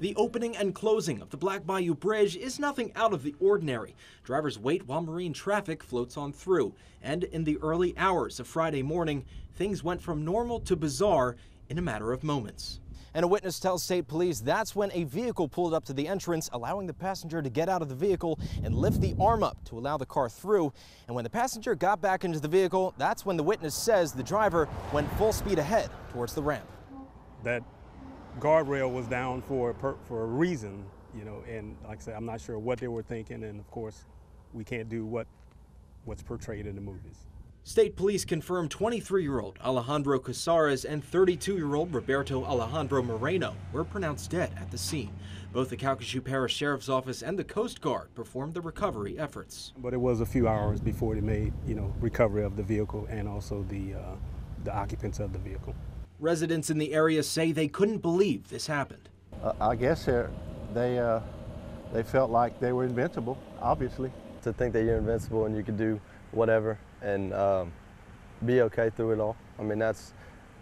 The opening and closing of the Black Bayou Bridge is nothing out of the ordinary. Drivers wait while marine traffic floats on through. And in the early hours of Friday morning, things went from normal to bizarre in a matter of moments. And a witness tells state police that's when a vehicle pulled up to the entrance, allowing the passenger to get out of the vehicle and lift the arm up to allow the car through. And when the passenger got back into the vehicle, that's when the witness says the driver went full speed ahead towards the ramp. That guardrail was down for a, for a reason, you know, and like I said, I'm not sure what they were thinking, and of course, we can't do what what's portrayed in the movies. State police confirmed 23-year-old Alejandro Casares and 32-year-old Roberto Alejandro Moreno were pronounced dead at the scene. Both the Calcasieu Parish Sheriff's Office and the Coast Guard performed the recovery efforts. But it was a few hours before they made, you know, recovery of the vehicle and also the, uh, the occupants of the vehicle. Residents in the area say they couldn't believe this happened. Uh, I guess they, uh, they felt like they were invincible, obviously. To think that you're invincible and you could do whatever and um, be okay through it all. I mean, that's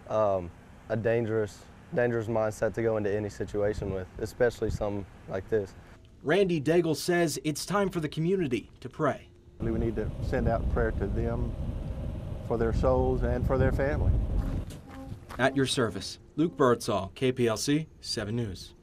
um, a dangerous, dangerous mindset to go into any situation with, especially something like this. Randy Daigle says it's time for the community to pray. We need to send out prayer to them for their souls and for their family. At your service, Luke Birdsall, KPLC 7 News.